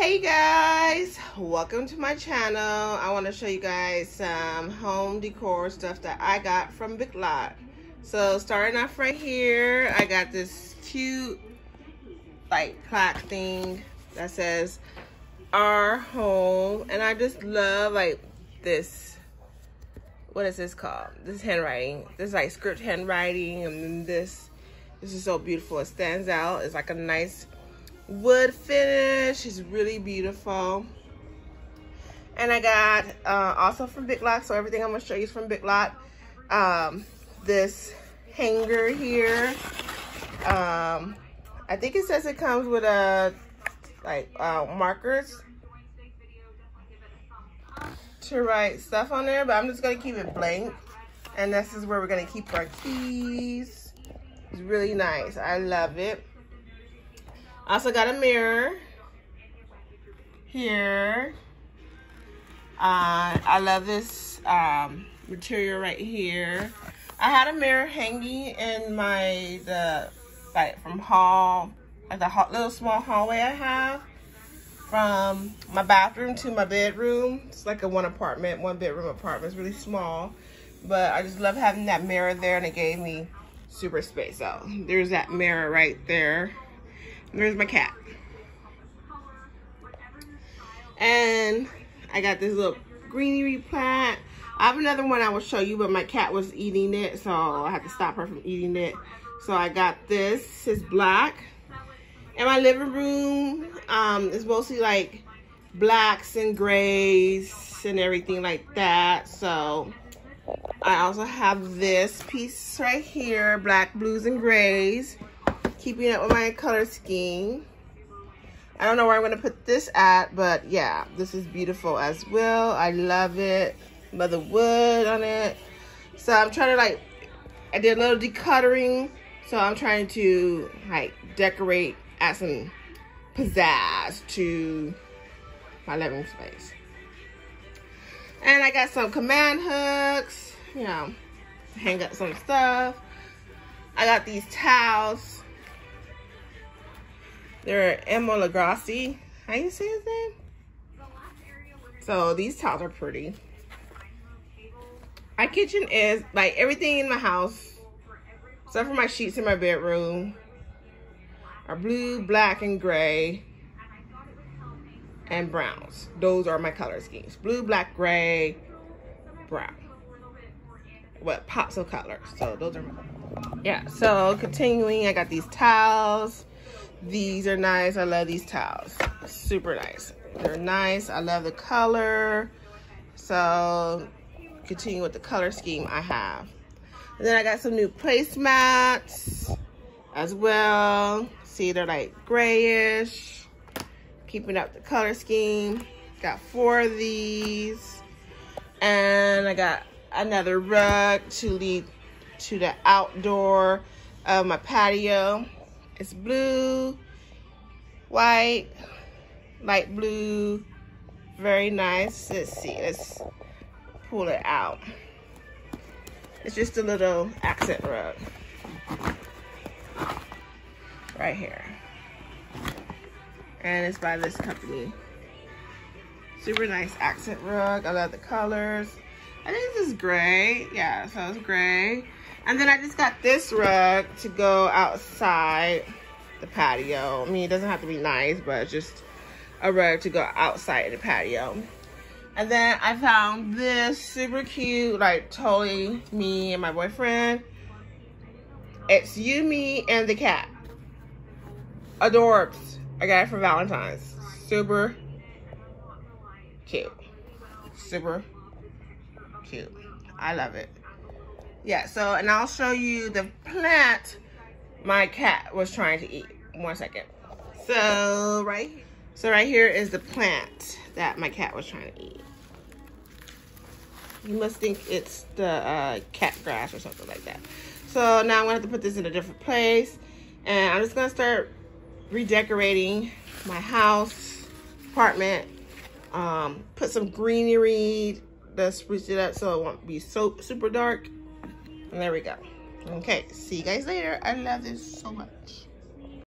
Hey guys, welcome to my channel. I want to show you guys some home decor stuff that I got from Big Lot. So starting off right here, I got this cute like plaque thing that says our home and I just love like this what is this called? This handwriting. This like script handwriting and this this is so beautiful. It stands out. It's like a nice wood finish. It's really beautiful. And I got uh, also from Big Lot. So everything I'm gonna show you is from Big Lot. Um, this hanger here. Um, I think it says it comes with a like uh, markers to write stuff on there, but I'm just gonna keep it blank. And this is where we're gonna keep our keys. It's really nice. I love it. Also got a mirror here. Uh, I love this um, material right here. I had a mirror hanging in my, the, like from hall, like the little small hallway I have from my bathroom to my bedroom. It's like a one apartment, one bedroom apartment. It's really small, but I just love having that mirror there and it gave me super space. So there's that mirror right there. There's my cat. And I got this little greenery plant. I have another one I will show you, but my cat was eating it, so I had to stop her from eating it. So I got this. It's black. And my living room um, is mostly like blacks and grays and everything like that. So I also have this piece right here, black, blues, and grays keeping up with my color scheme. I don't know where I'm going to put this at, but yeah, this is beautiful as well. I love it. Mother wood on it. So I'm trying to like, I did a little decluttering. So I'm trying to like decorate, add some pizzazz to my living space. And I got some command hooks, you know, hang up some stuff. I got these towels they're Emo Lagrassi. How you say his name? So these towels are pretty. My kitchen is like everything in my house, except for my sheets in my bedroom, are blue, black, and gray, and browns. Those are my color schemes. Blue, black, gray, brown. What pops of color. So those are my, yeah. So continuing, I got these towels. These are nice. I love these towels. Super nice. They're nice. I love the color. So continue with the color scheme I have. And then I got some new placemats as well. See, they're like grayish. Keeping up the color scheme. Got four of these. And I got another rug to lead to the outdoor of my patio. It's blue, white, light blue. Very nice. Let's see. Let's pull it out. It's just a little accent rug. Right here. And it's by this company. Super nice accent rug. I love the colors. I think this is gray. Yeah, so it's gray. And then I just got this rug to go outside the patio. I mean, it doesn't have to be nice, but it's just a rug to go outside the patio. And then I found this super cute, like totally me and my boyfriend. It's you, me, and the cat. Adorbs. I got it for Valentine's. Super cute. Super cute. I love it yeah, so, and I'll show you the plant my cat was trying to eat. One second. So, right, so right here is the plant that my cat was trying to eat. You must think it's the uh, cat grass or something like that. So now I'm gonna have to put this in a different place. And I'm just gonna start redecorating my house, apartment, um, put some greenery to spruce it up so it won't be so super dark. And there we go. Okay, see you guys later. I love this so much.